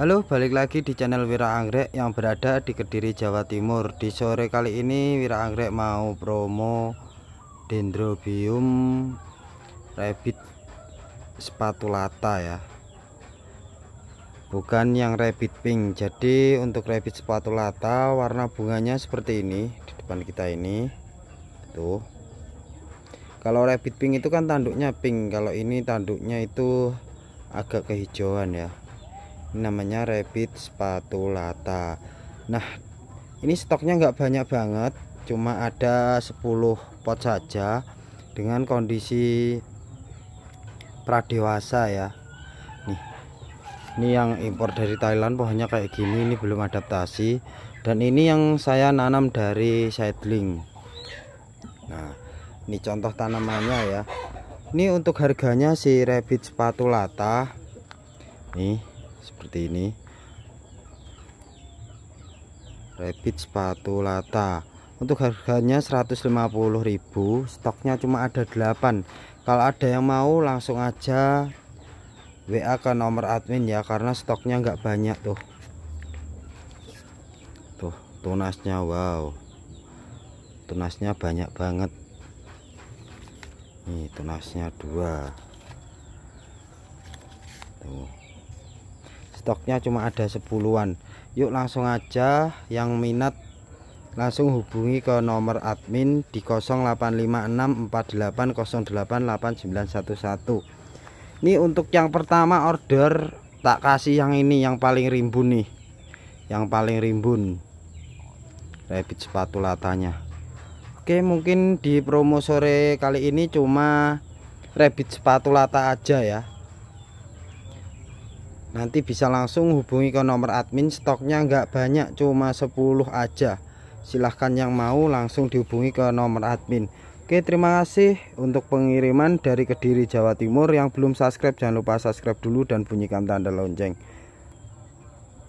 Halo, balik lagi di channel Wira Anggrek yang berada di Kediri, Jawa Timur. Di sore kali ini Wira Anggrek mau promo Dendrobium Rabbit spatulata ya. Bukan yang rabbit pink. Jadi untuk rabbit spatulata warna bunganya seperti ini di depan kita ini. Tuh. Kalau rabbit pink itu kan tanduknya pink, kalau ini tanduknya itu agak kehijauan ya ini namanya rabbit spatulata. Nah ini stoknya nggak banyak banget cuma ada 10 pot saja dengan kondisi pradewasa ya. Nih ini yang impor dari Thailand pohonnya kayak gini ini belum adaptasi. Dan ini yang saya nanam dari seedling. Nah ini contoh tanamannya ya. Ini untuk harganya si rabbit spatulata. Nih seperti ini. Rabbit sepatu lata. Untuk harganya 150.000 stoknya cuma ada 8 kalau ada yang mau langsung aja WA ke nomor admin ya karena stoknya nggak banyak tuh. Tuh tunasnya wow. Tunasnya banyak banget. Nih tunasnya dua. Tuh stoknya cuma ada sepuluhan. Yuk langsung aja yang minat langsung hubungi ke nomor admin di 085648088911 ini untuk yang pertama order tak kasih yang ini yang paling rimbun nih. Yang paling rimbun. Rabbit sepatu latanya. Oke mungkin di promo sore kali ini cuma rabbit sepatu lata aja ya nanti bisa langsung hubungi ke nomor admin stoknya nggak banyak cuma 10 aja. Silahkan yang mau langsung dihubungi ke nomor admin. Oke terima kasih untuk pengiriman dari Kediri Jawa Timur. Yang belum subscribe jangan lupa subscribe dulu dan bunyikan tanda lonceng